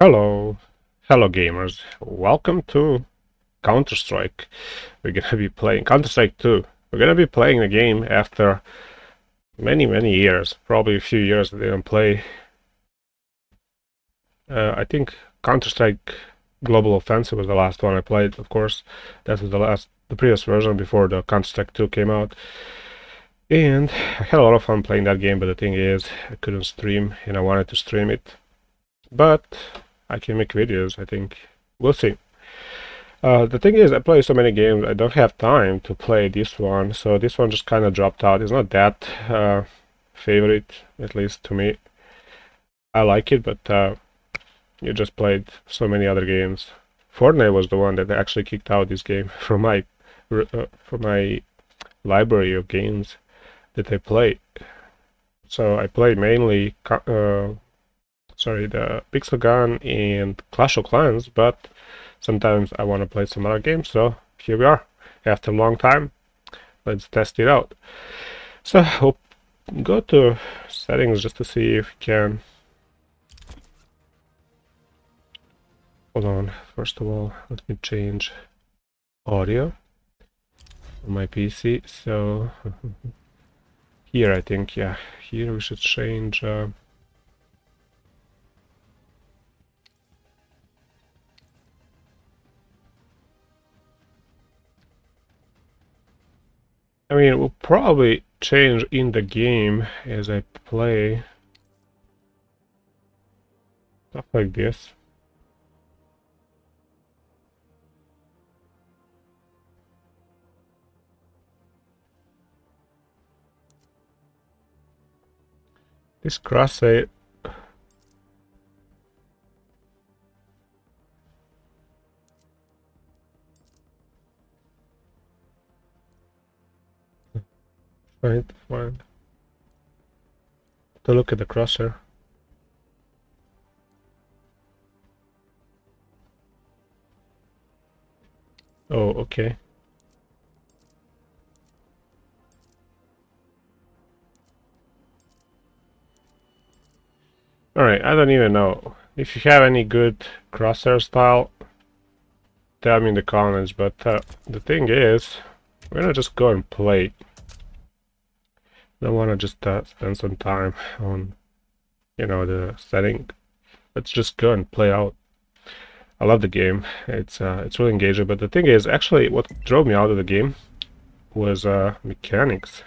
Hello, hello gamers. Welcome to Counter-Strike. We're gonna be playing Counter-Strike 2. We're gonna be playing the game after many, many years. Probably a few years that I didn't play. Uh, I think Counter-Strike Global Offensive was the last one I played, of course. That was the last, the previous version before the Counter-Strike 2 came out. And I had a lot of fun playing that game, but the thing is, I couldn't stream, and I wanted to stream it. But I can make videos, I think. We'll see. Uh, the thing is, I play so many games, I don't have time to play this one, so this one just kind of dropped out. It's not that uh, favorite, at least to me. I like it, but uh, you just played so many other games. Fortnite was the one that actually kicked out this game from my uh, from my library of games that I play. So I play mainly uh, sorry, the Pixel Gun and Clash of Clans, but sometimes I want to play some other games, so here we are. After a long time, let's test it out. So we'll go to settings just to see if we can... Hold on, first of all, let me change audio on my PC. So here I think, yeah, here we should change... Uh, I mean, it will probably change in the game as I play. Stuff like this. This crosshair Right, fine. To look at the crosshair. Oh, okay. Alright, I don't even know. If you have any good crosshair style, tell me in the comments, but uh, the thing is, we're gonna just go and play. I want to just uh, spend some time on, you know, the setting. Let's just go and play out. I love the game. It's uh, it's really engaging. But the thing is, actually, what drove me out of the game was uh, mechanics.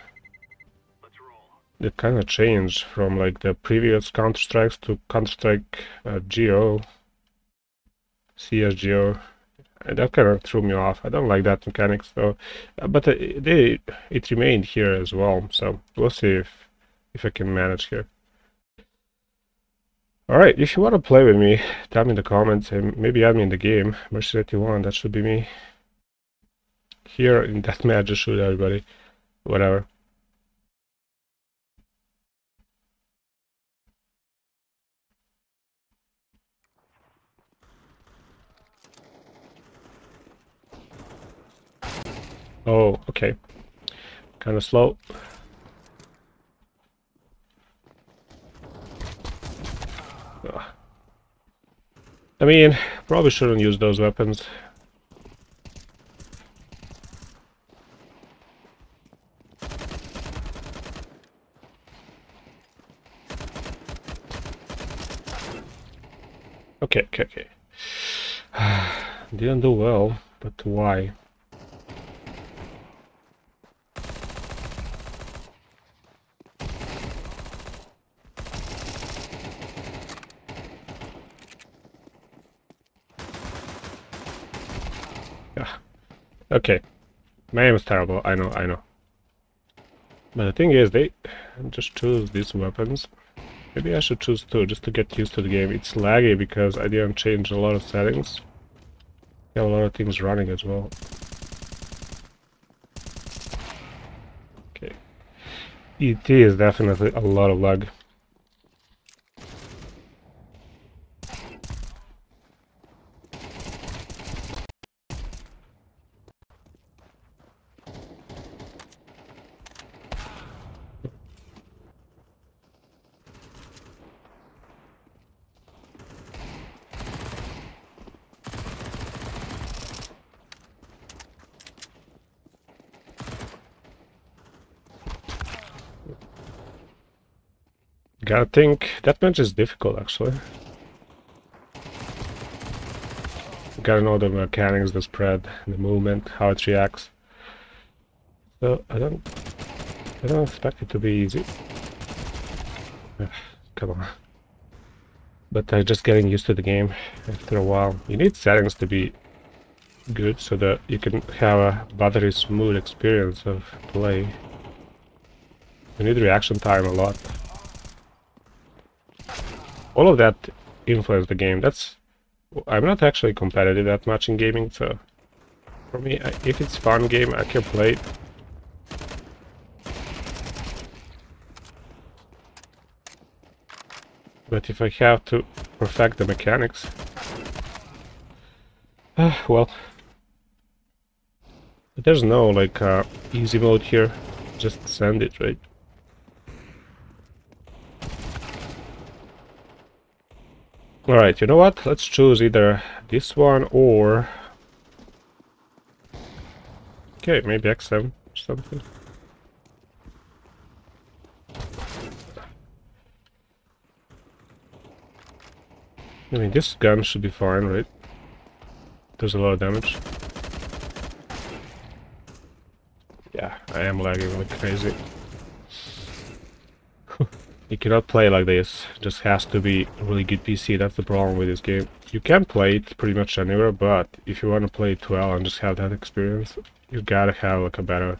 It kind of changed from like the previous Counter Strikes to Counter Strike uh, Geo, CSGO that kind of threw me off. I don't like that mechanic. So, uh, but uh, they it remained here as well. So we'll see if if I can manage here. Alright, if you want to play with me, tell me in the comments and maybe add me in the game. Mercy81, that should be me. Here in that match, just shoot everybody. Whatever. Oh, okay. Kind of slow. Ugh. I mean, probably shouldn't use those weapons. Okay, okay, okay. Didn't do well, but why? Okay. My aim is terrible, I know, I know. But the thing is, they just choose these weapons. Maybe I should choose two, just to get used to the game. It's laggy because I didn't change a lot of settings. I have a lot of things running as well. Okay. ET is definitely a lot of lag. Gotta think, that match is difficult actually. You Gotta know the mechanics, the spread, the movement, how it reacts. So I don't I don't expect it to be easy. Come on. But I'm just getting used to the game after a while. You need settings to be good so that you can have a buttery smooth experience of play. You need reaction time a lot. All of that influence the game. That's I'm not actually competitive that much in gaming, so for me, if it's fun game, I can play it. But if I have to perfect the mechanics, uh, well, there's no like uh, easy mode here. Just send it, right? Alright, you know what? Let's choose either this one or... Okay, maybe XM or something. I mean, this gun should be fine, right? Does a lot of damage. Yeah, I am lagging like crazy. You cannot play like this. Just has to be a really good PC. That's the problem with this game. You can play it pretty much anywhere, but if you want to play it well and just have that experience, you gotta have like a better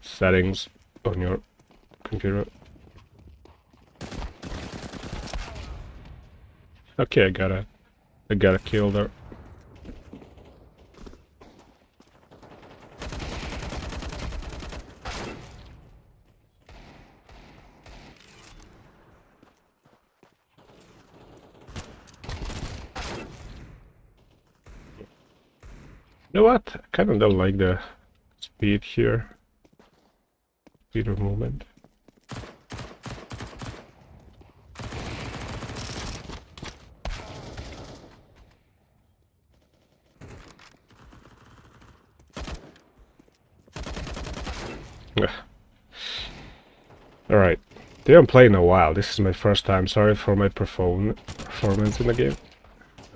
settings on your computer. Okay, I got a, I got a kill there. Know what? I kind of don't like the speed here. Speed of movement. Alright. They haven't played in a while. This is my first time. Sorry for my performance in the game.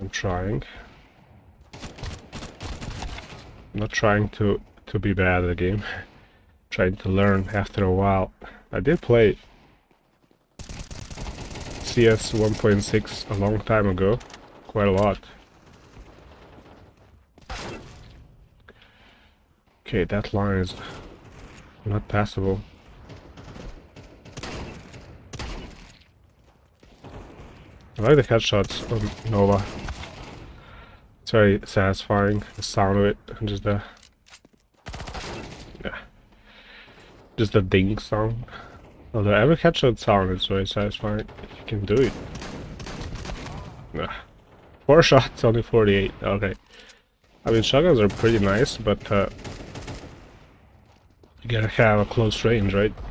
I'm trying. Not trying to, to be bad at the game. trying to learn after a while. I did play CS 1.6 a long time ago. Quite a lot. Okay, that line is not passable. I like the headshots on Nova. It's very satisfying, the sound of it, and just the... Yeah. Just the ding sound. Although every headshot sound is very satisfying, if you can do it. Yeah. Four shots, only 48, okay. I mean, shotguns are pretty nice, but uh, you gotta have a close range, right? Right.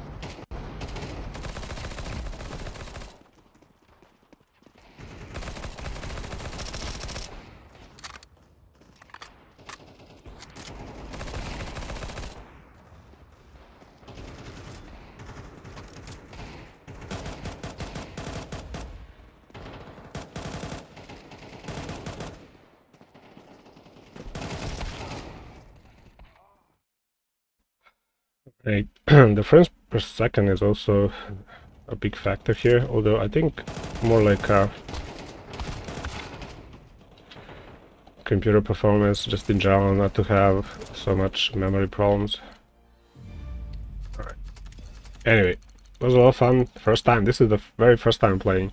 The frames per second is also a big factor here, although I think more like computer performance just in general, not to have so much memory problems. Alright. Anyway, it was a lot of fun. First time. This is the very first time playing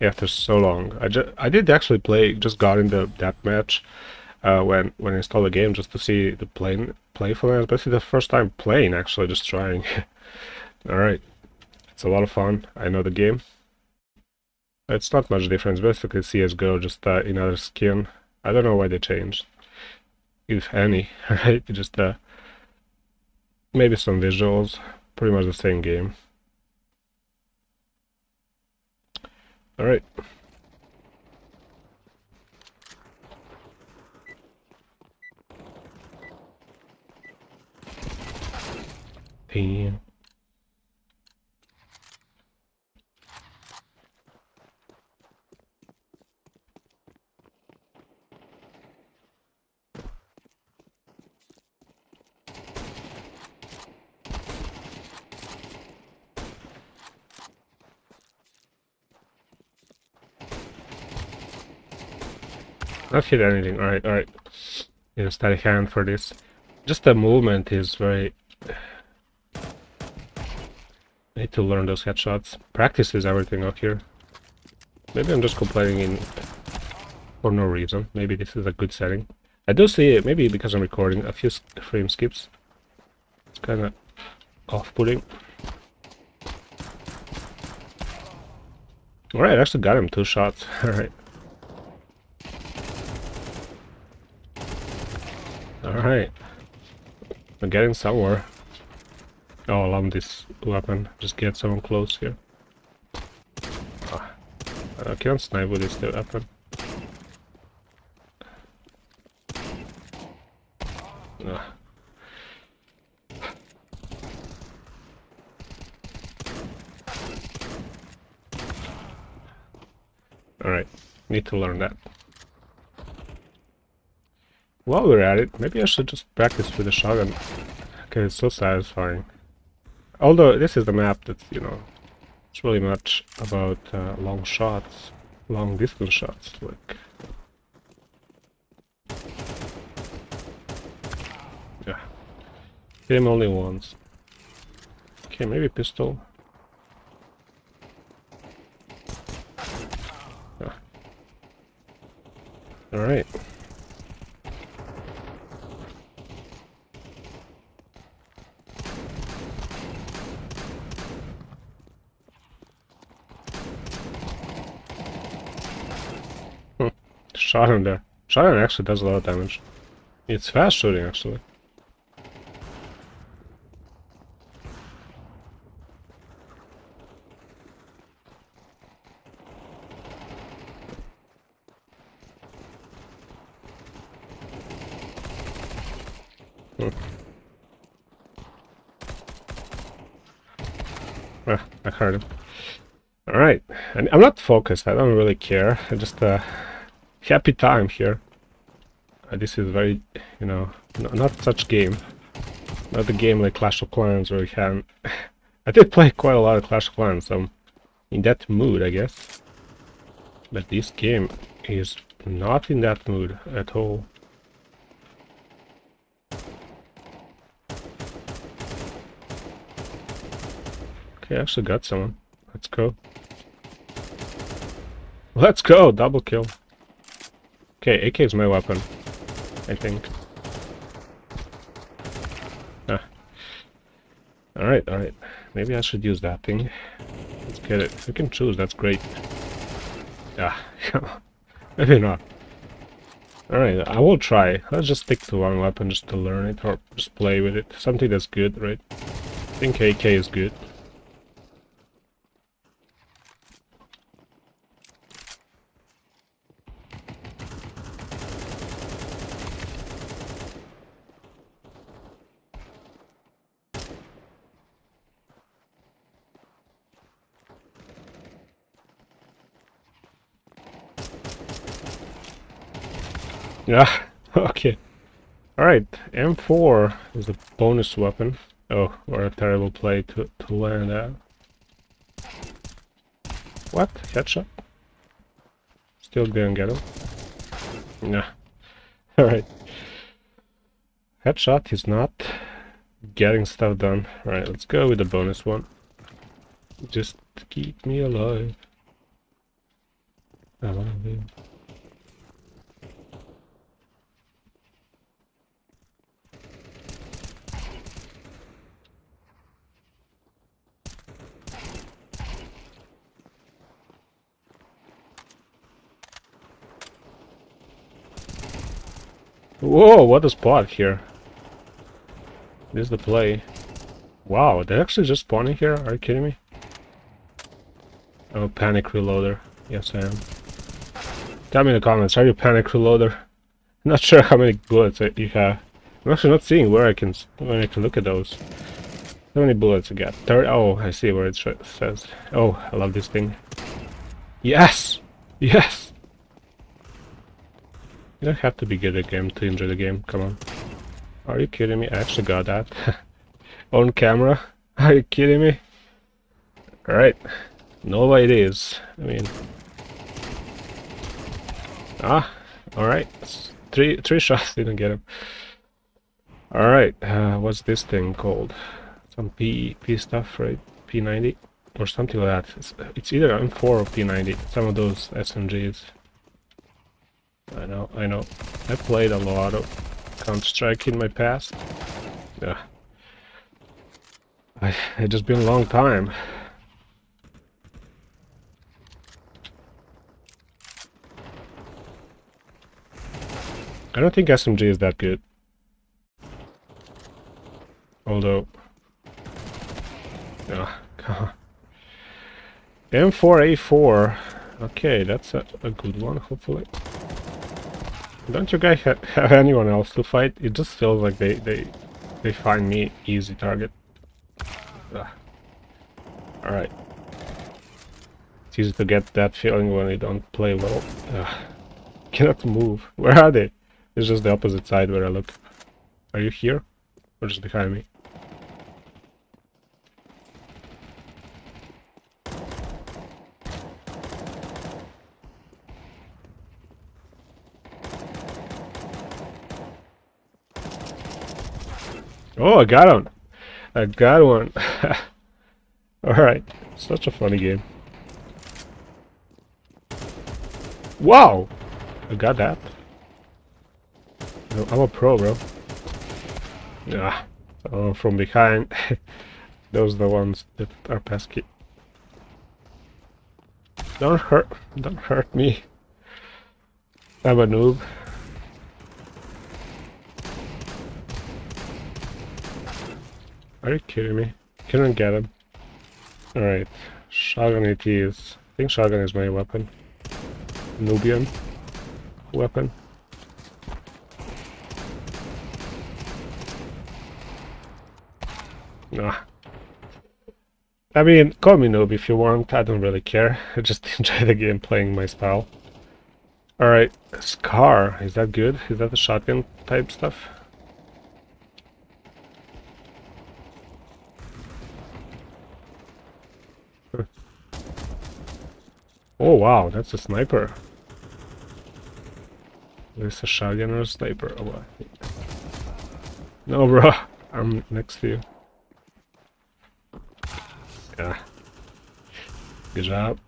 after so long. I, just I did actually play, just got in the that match uh, when when I install the game just to see the plane playfulness. Is the first time playing actually, just trying. All right, it's a lot of fun. I know the game. It's not much difference. Basically, CS:GO, just uh, another skin. I don't know why they changed, if any. Right? Just uh, maybe some visuals. Pretty much the same game. All right. P. I've hit anything, alright, alright. You know, steady hand for this. Just the movement is very Need to learn those headshots. Practice is everything out here. Maybe I'm just complaining in for no reason. Maybe this is a good setting. I do see it, maybe because I'm recording, a few frame skips. It's kind of off-putting. Alright, I actually got him two shots. Alright. Alright. I'm getting somewhere. Oh, I love this weapon. Just get someone close here. Ah, I can't snipe with this weapon. Ah. Alright, need to learn that. While we're at it, maybe I should just practice with the shotgun. Okay, it's so satisfying. Although this is the map that's, you know, it's really much about uh, long shots, long distance shots, like... Yeah. Hit him only once. Okay, maybe pistol. Alright. Him there. Him actually does a lot of damage. It's fast shooting actually. Hmm. Ah, I heard him. Alright, I'm not focused, I don't really care, I just uh, happy time here. Uh, this is very, you know, not such game. Not a game like Clash of Clans where you can... I did play quite a lot of Clash of Clans, so I'm in that mood, I guess. But this game is not in that mood at all. Okay, I actually got someone. Let's go. Let's go! Double kill. Okay, AK is my weapon. I think. Ah. Alright, alright. Maybe I should use that thing. Let's get it. We can choose, that's great. Ah, maybe not. Alright, I will try. Let's just stick to one weapon just to learn it, or just play with it. Something that's good, right? I think AK is good. Yeah, okay. Alright, M4 is a bonus weapon. Oh, what a terrible play to, to learn that. What? Headshot? Still didn't get him? Nah. Alright. Headshot is not getting stuff done. Alright, let's go with the bonus one. Just keep me alive. Alive. Whoa, what a spot here. This is the play. Wow, they're actually just spawning here? Are you kidding me? Oh, panic reloader. Yes, I am. Tell me in the comments, are you panic reloader? I'm not sure how many bullets you have. I'm actually not seeing where I can when I can look at those. How many bullets I got? 30. Oh, I see where it says. Oh, I love this thing. Yes! Yes! You don't have to be good at game to enjoy the game, come on. Are you kidding me? I actually got that. On camera? Are you kidding me? Alright. Nova it is. I mean... Ah, Alright, three three shots didn't get him. Alright, uh, what's this thing called? Some P, P stuff, right? P90? Or something like that. It's, it's either M4 or P90. Some of those SMGs. I know, I know. I played a lot of Counter-Strike in my past. Yeah. I, it's just been a long time. I don't think SMG is that good. Although... Yeah, M4A4. Okay, that's a, a good one, hopefully. Don't you guys ha have anyone else to fight? It just feels like they, they, they find me easy target. Alright. It's easy to get that feeling when you don't play well. Ugh. Cannot move. Where are they? It's just the opposite side where I look. Are you here? Or just behind me? Oh, I got one. I got one. Alright. Such a funny game. Wow! I got that. I'm a pro, bro. Yeah. Oh, from behind. Those are the ones that are pesky. Don't hurt. Don't hurt me. I'm a noob. Are you kidding me? Couldn't get him. Alright. Shotgun it is. I think shotgun is my weapon. Nubian weapon. Nah. I mean, call me noob if you want, I don't really care. I just enjoy the game playing my style. Alright, Scar, is that good? Is that the shotgun type stuff? Oh wow, that's a sniper. There's a shotgun or a sniper. Oh, what? No, bro. I'm next to you. Yeah. Good job.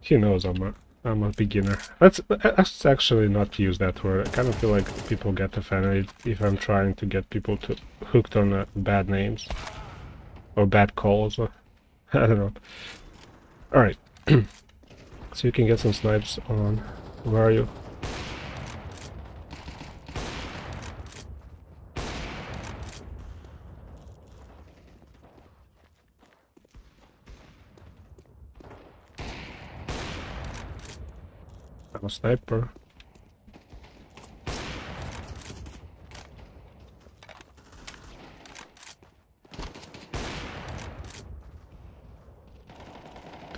He knows I'm a, I'm a beginner. Let's, let's actually not use that word. I kind of feel like people get offended if I'm trying to get people to hooked on uh, bad names. Or bad calls. Or, I don't know. Alright. so you can get some snipes on... Where are you? I'm a sniper.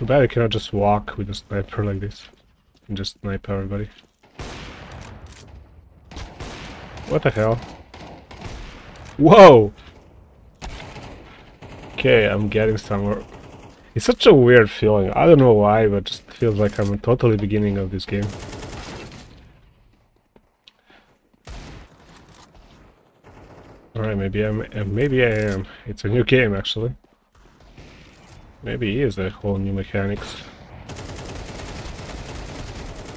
Too bad I cannot just walk with a sniper like this and just snipe everybody. What the hell? Whoa! Okay, I'm getting somewhere. It's such a weird feeling. I don't know why, but just feels like I'm totally beginning of this game. Alright, maybe I'm maybe I am. It's a new game actually. Maybe he is a whole new mechanics.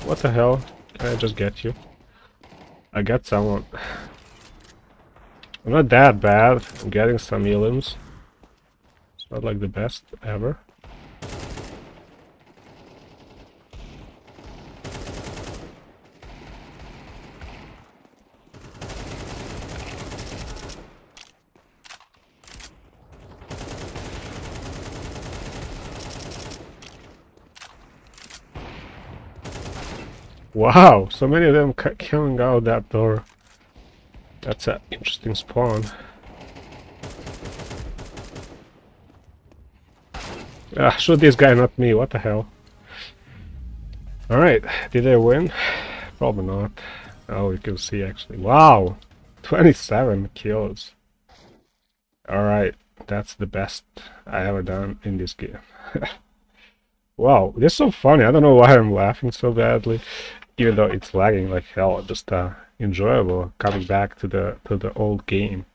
What the hell? Can I just get you? I got someone. I'm not that bad. I'm getting some elims. It's not like the best ever. Wow, so many of them coming out that door. That's an interesting spawn. Ah, shoot this guy, not me, what the hell. Alright, did I win? Probably not. Oh, you can see actually. Wow! 27 kills. Alright, that's the best I ever done in this game. wow, this is so funny. I don't know why I'm laughing so badly. Even though it's lagging like hell, just uh, enjoyable coming back to the to the old game.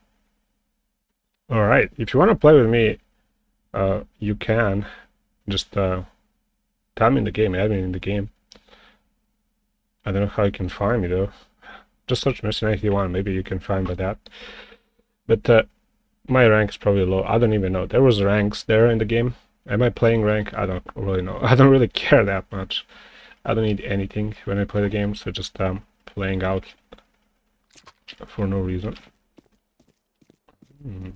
All right, if you want to play with me, uh, you can just uh, tell me in the game, add me in the game. I don't know how you can find me though. Just search Mircic91, maybe you can find by that. But uh, my rank is probably low. I don't even know. There was ranks there in the game. Am I playing rank? I don't really know. I don't really care that much. I don't need anything when I play the game, so just um, playing out for no reason. Hmm.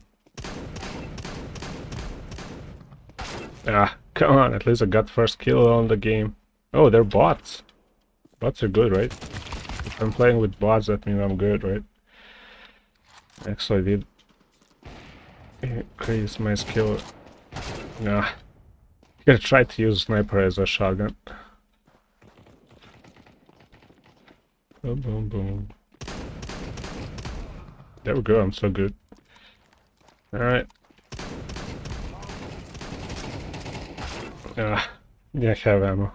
Ah, come on, at least I got first kill on the game. Oh, they're bots. Bots are good, right? If I'm playing with bots, that means I'm good, right? Actually, I did increase my skill. Nah. I'm gonna try to use sniper as a shotgun. Boom, boom, boom. There we go, I'm so good. Alright. Ah, yeah, I have ammo.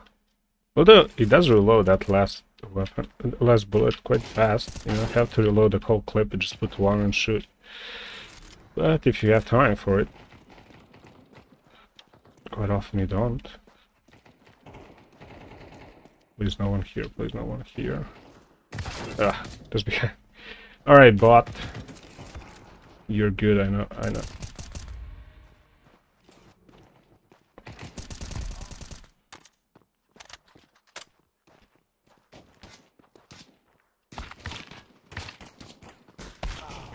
Although, it does reload that last weapon, last bullet quite fast. You don't have to reload the whole clip, and just put one and shoot. But if you have time for it, quite often you don't. Please no one here, please no one here. Ah, just behind. Alright, bot. You're good, I know, I know.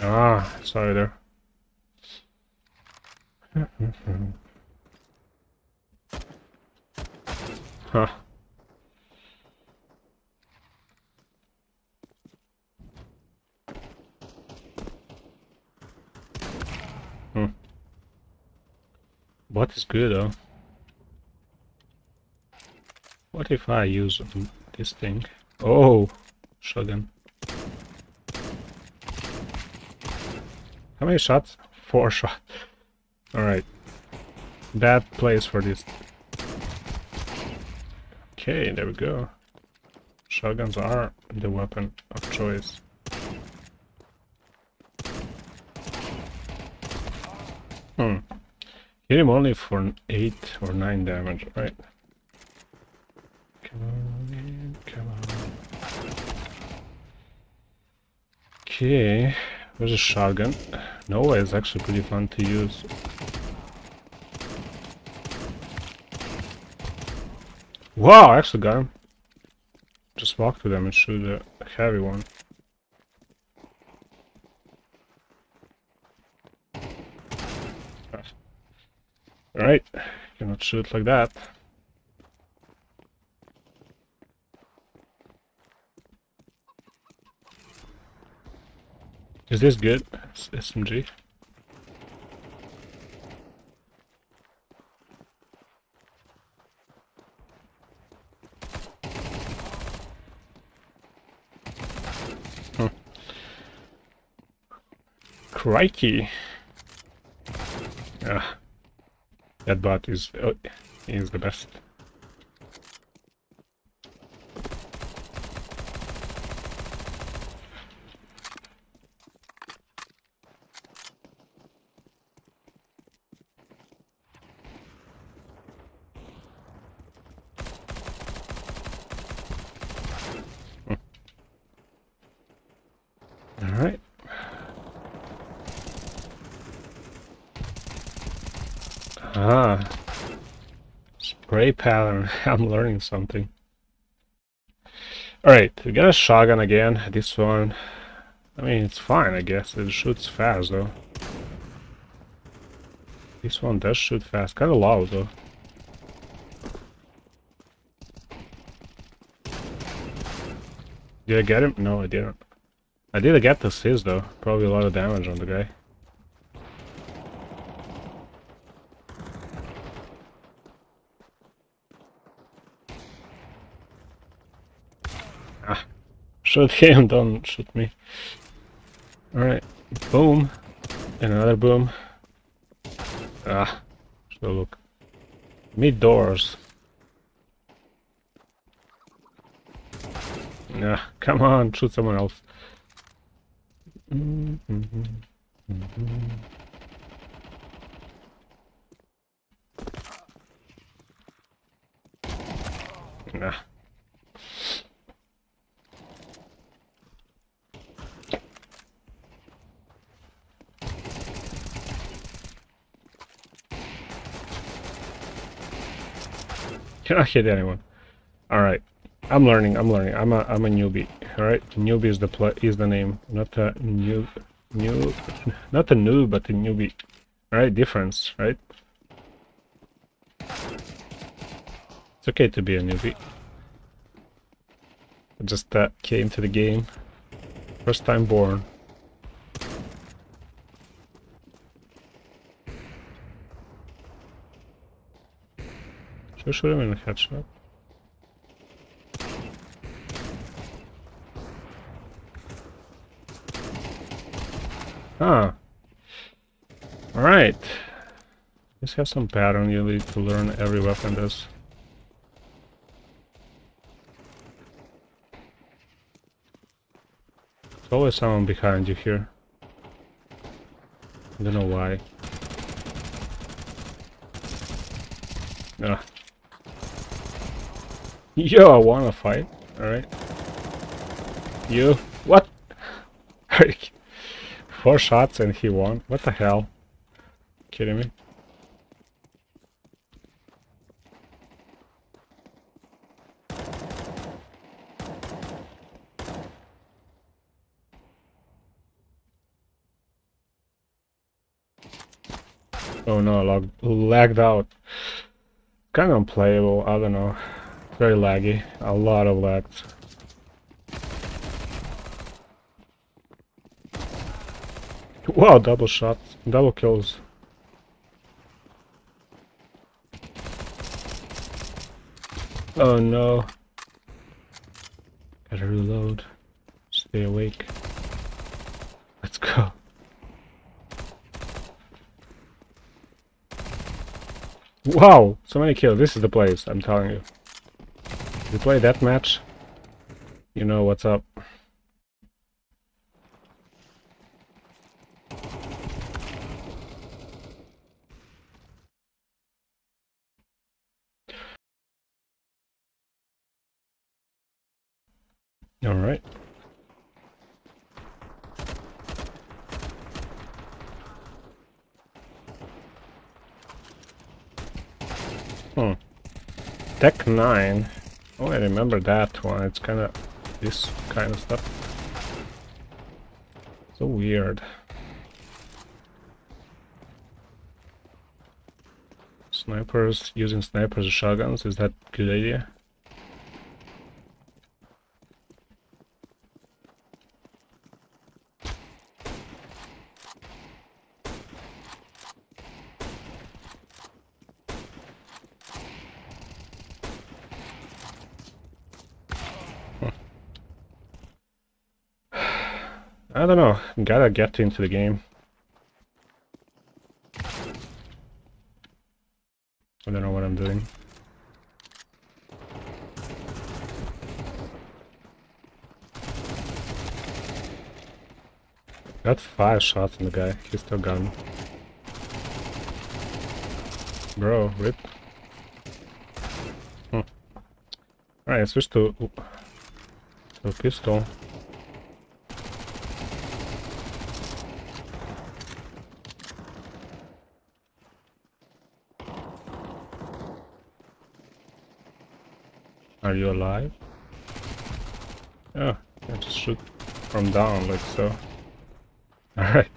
Ah, sorry there. huh. Hmm. What is good though? What if I use this thing? Oh, shotgun. How many shots? Four shots. Alright. Bad place for this. Okay, there we go. Shotguns are the weapon of choice. Hmm. Hit him only for 8 or 9 damage, right? Come on, come on. Okay. There's a shotgun. Nova is actually pretty fun to use. Wow, I actually got him. Just walk to them and shoot a heavy one. Alright, cannot shoot like that. Is this good? SMG? Huh. Crikey! Ah, that bot is oh, is the best. Alright. Ah. Spray pattern. I'm learning something. Alright, we got a shotgun again. This one... I mean, it's fine, I guess. It shoots fast, though. This one does shoot fast. Kinda loud, though. Did I get him? No, I didn't. I did get the assist though. Probably a lot of damage on the guy. Ah, shoot him, don't shoot me. Alright, boom. And another boom. Ah, so look. Mid doors. Nah, come on, shoot someone else. Mm -hmm. Mm -hmm. Nah. Cannot hit anyone. Alright. I'm learning, I'm learning. I'm a I'm a newbie. Alright? Newbie is the play is the name. Not a new new not a noob but a newbie. Alright, difference, right? It's okay to be a newbie. I just uh, came to the game. First time born. Should I shoot him in a headshot? Ah. Alright. Let's have some pattern you need to learn every weapon does. There's always someone behind you here. I don't know why. Ah. Yo, I wanna fight. Alright. You? What? Four shots and he won? What the hell? Kidding me? Oh no, lag lagged out. Kind of unplayable, I don't know. Very laggy. A lot of lags. Wow, double shots. Double kills. Oh no. Gotta reload. Stay awake. Let's go. Wow! So many kills. This is the place, I'm telling you. You play that match, you know what's up. Alright. Hmm. Tec-9. I remember that one. It's kind of this kind of stuff. So weird. Snipers, using snipers or shotguns, is that good idea? I don't know. Gotta get into the game. I don't know what I'm doing. Got five shots on the guy. He's still gone. Bro, rip. Hmm. Alright, switch to, to pistol. Are you alive? Oh, I just shoot from down like so. Alright.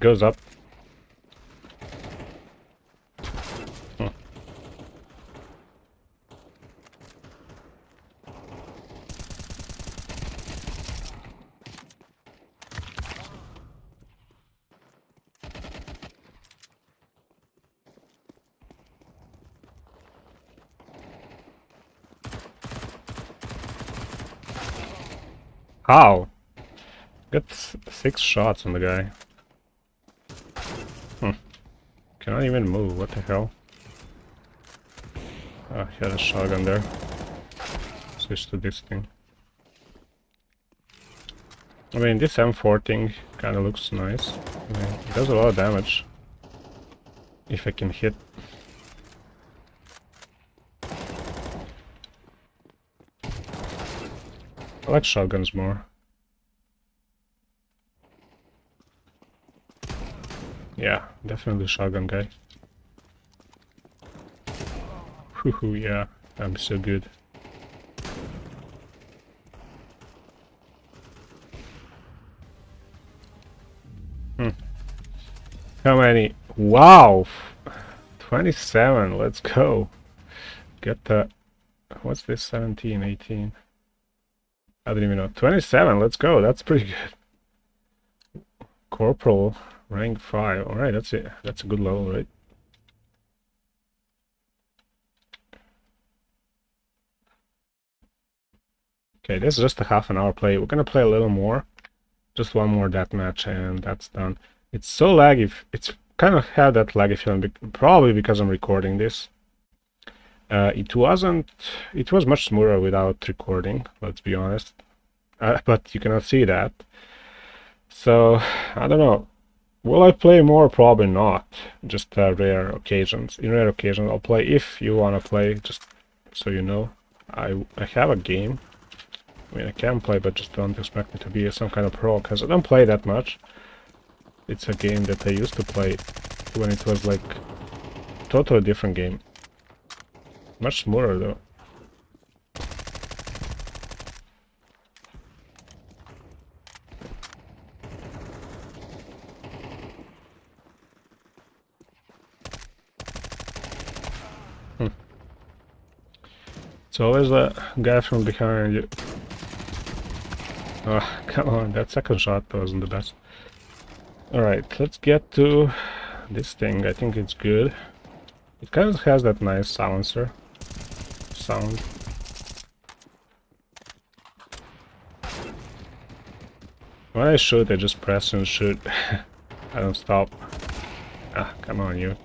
Goes up. How? Got six shots on the guy. Hmm. Cannot even move, what the hell? Ah, he had a shotgun there. Switch to this thing. I mean, this M4 thing kind of looks nice. I mean, it does a lot of damage. If I can hit. I like shotguns more. Yeah, definitely shotgun guy. Whoo yeah, I'm so good. Hmm. How many? Wow! 27, let's go. Get the... What's this? 17, 18? I don't even know. 27, let's go. That's pretty good. Corporal, rank 5. Alright, that's it. That's a good level, right? Okay, this is just a half an hour play. We're gonna play a little more. Just one more deathmatch and that's done. It's so laggy. It's kind of had that laggy feeling, probably because I'm recording this. Uh, it wasn't, it was much smoother without recording, let's be honest. Uh, but you cannot see that. So, I don't know. Will I play more? Probably not. Just uh, rare occasions. In rare occasions, I'll play if you want to play, just so you know. I, I have a game I mean, I can play, but just don't expect me to be some kind of pro, because I don't play that much. It's a game that I used to play when it was like totally different game. Much smoother though. Hmm. It's always a guy from behind you. Oh, come on, that second shot wasn't the best. Alright, let's get to this thing. I think it's good. It kind of has that nice silencer sound. When I shoot, I just press and shoot. I don't stop. Ah, come on, you.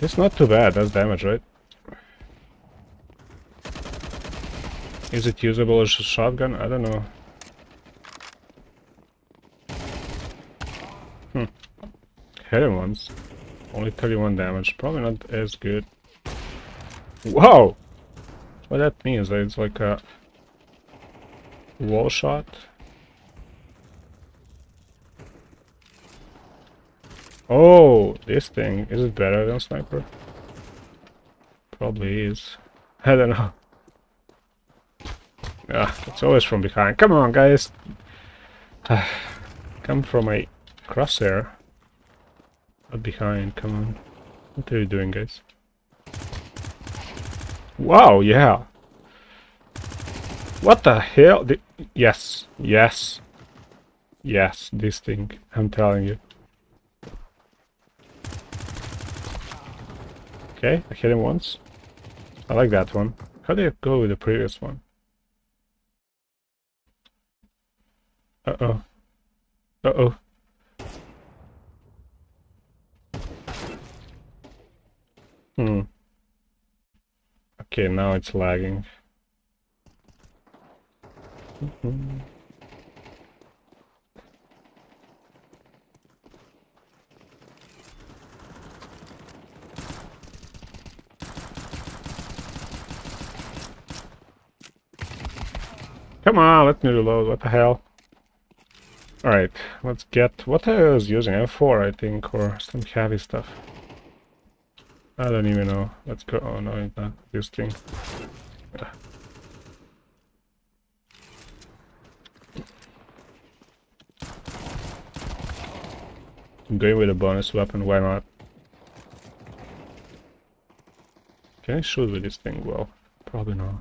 It's not too bad, that's damage, right? Is it usable as a shotgun? I don't know. Hmm. Hit him once. Only 31 damage. Probably not as good. Whoa! What that means? It's like a wall shot. Oh, this thing. Is it better than sniper? Probably is. I don't know. Ah, it's always from behind. Come on, guys. Come from a crosshair. Not behind, come on. What are you doing, guys? Wow, yeah. What the hell? Yes, yes. Yes, this thing. I'm telling you. Okay, I hit him once. I like that one. How did it go with the previous one? Uh-oh. Uh-oh. Hmm. Okay, now it's lagging. Mm -hmm. Come on, let me reload, what the hell? Alright, let's get... What I was using, M4 I think, or some heavy stuff. I don't even know. Let's go... Oh no, it's not this thing. I'm going with a bonus weapon, why not? Can I shoot with this thing? Well, probably not.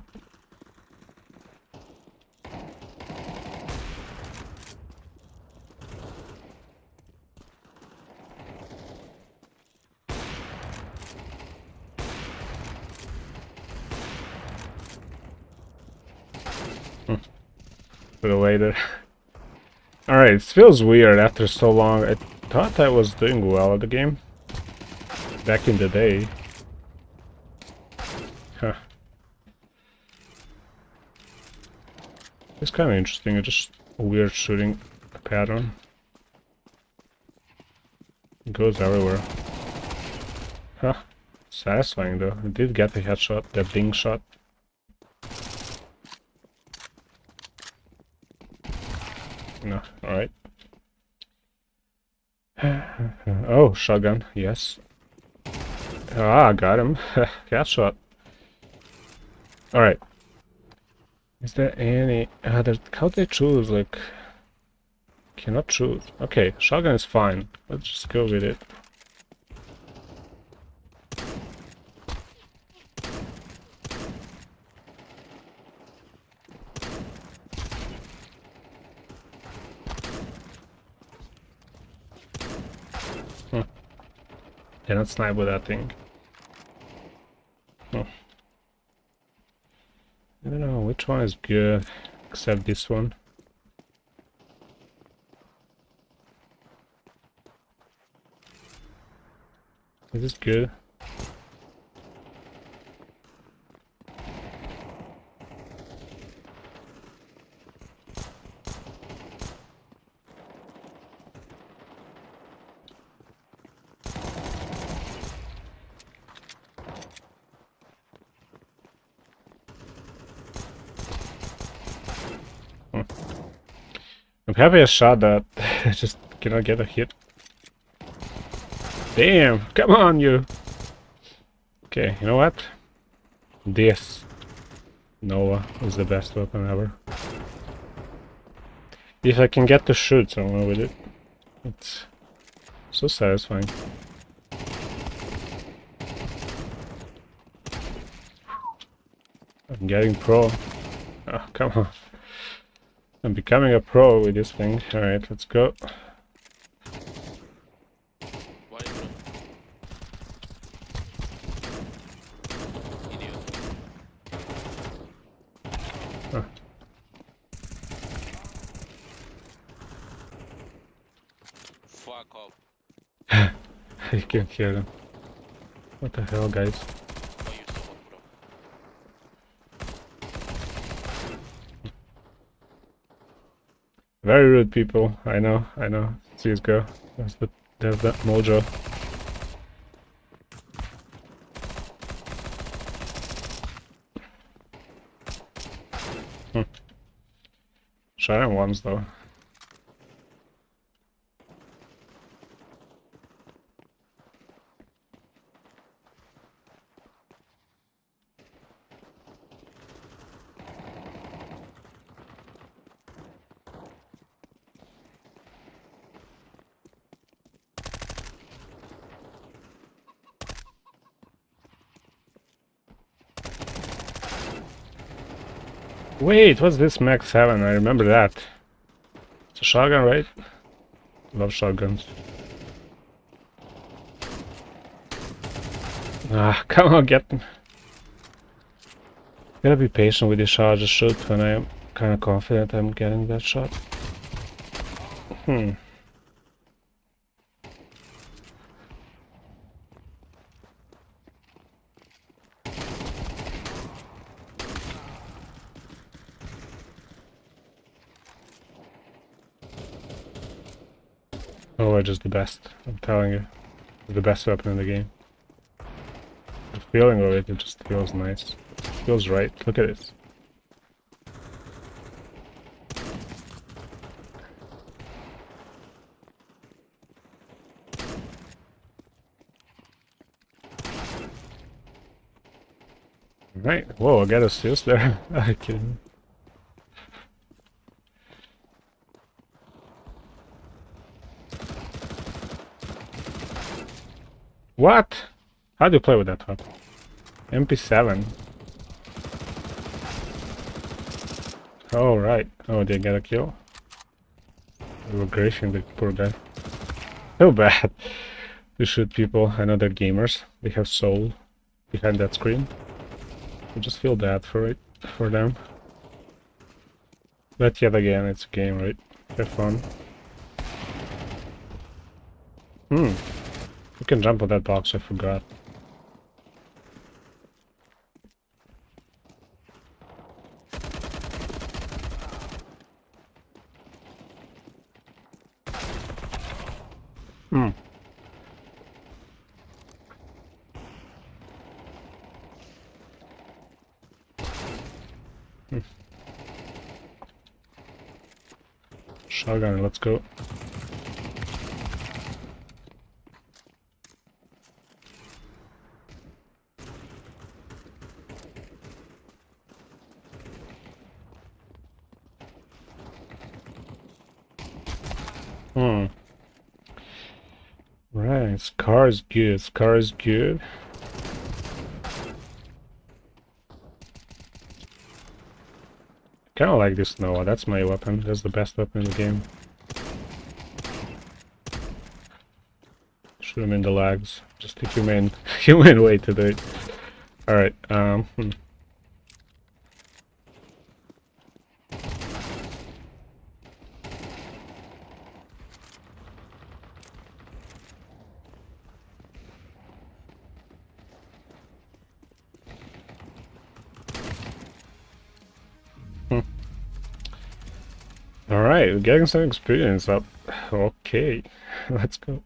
Later. Alright, it feels weird after so long. I thought I was doing well at the game. Back in the day. Huh. It's kind of interesting, it's just a weird shooting pattern. It goes everywhere. Huh. Satisfying though. I did get the headshot, that ding shot. No, alright. oh, shotgun, yes. Ah, got him. Headshot. Alright. Is there any other... How they choose, like... Cannot choose. Okay, shotgun is fine. Let's just go with it. Cannot snipe with that thing. Oh. I don't know which one is good, except this one. Is this good? I'm happy I shot that. I just cannot get a hit. Damn! Come on, you! Okay, you know what? This Nova is the best weapon ever. If I can get to shoot someone with it, it's so satisfying. I'm getting pro. Oh, come on. I'm becoming a pro with this thing. Alright, let's go. Fuck off. I can't hear them. What the hell, guys? Very rude people. I know, I know. CSGO. That's the there's that mojo. Hmm. Shot him once though. Wait, what's this MAG-7? I remember that. It's a shotgun, right? Love shotguns. Ah, come on, get... them. Gotta be patient with the shot, just shoot when I'm kinda confident I'm getting that shot. Hmm. Oh, just the best. I'm telling you. The best weapon in the game. The feeling of it, it just feels nice. It feels right. Look at it. Right. Whoa, I got a assist there. You kidding What? How do you play with that weapon? MP7. Oh, right. Oh, they get a kill? We were gracing the poor guy. So bad to shoot people. I know they're gamers. They have soul behind that screen. I just feel bad for it, for them. But yet again, it's a game, right? Have fun. Hmm. You can jump on that box, I forgot. Hmm. hmm. Shotgun, let's go. Hmm. Right, Scar is good, Scar is good. Kinda like this Nova, that's my weapon, that's the best weapon in the game. Shoot him in the legs, just the humane, humane way to do it. Alright, um, hmm. Getting some experience up. Okay, let's go.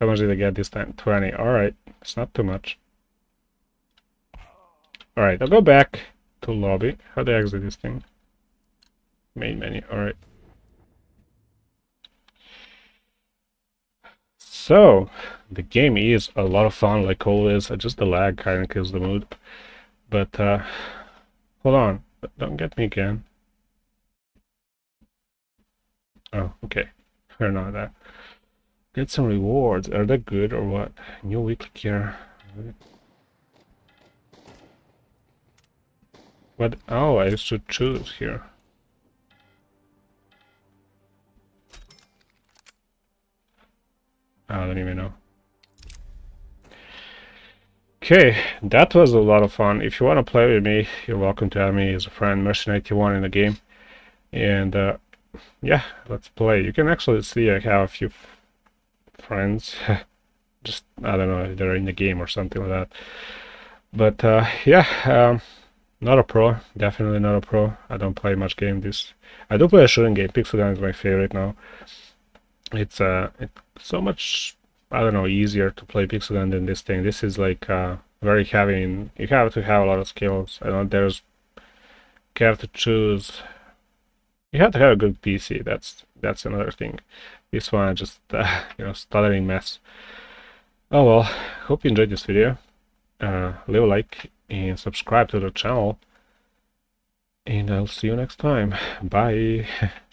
How much did I get this time? 20. Alright, it's not too much. Alright, I'll go back to lobby. How do I exit this thing? Main menu, alright. So, the game is a lot of fun like always, just the lag kinda kills the mood. But, uh, hold on, don't get me again. Oh, okay. Fair enough that. Get some rewards. Are they good or what? New weekly care. What? Oh, I should choose here. I don't even know. Okay, that was a lot of fun. If you want to play with me, you're welcome to have me as a friend, Mircic91 in the game. And uh, yeah, let's play. You can actually see I have a few friends. Just, I don't know, if they're in the game or something like that. But uh, yeah, um, not a pro. Definitely not a pro. I don't play much game this. I do play a shooting game. Pixel Gun is my favorite now. It's uh, it's so much, I don't know, easier to play Pixel Gun than this thing. This is like uh, very heavy. In, you have to have a lot of skills. I know there's, you have to choose you have to have a good PC. That's that's another thing. This one just uh, you know stuttering mess. Oh well. Hope you enjoyed this video. Uh, leave a like and subscribe to the channel. And I'll see you next time. Bye.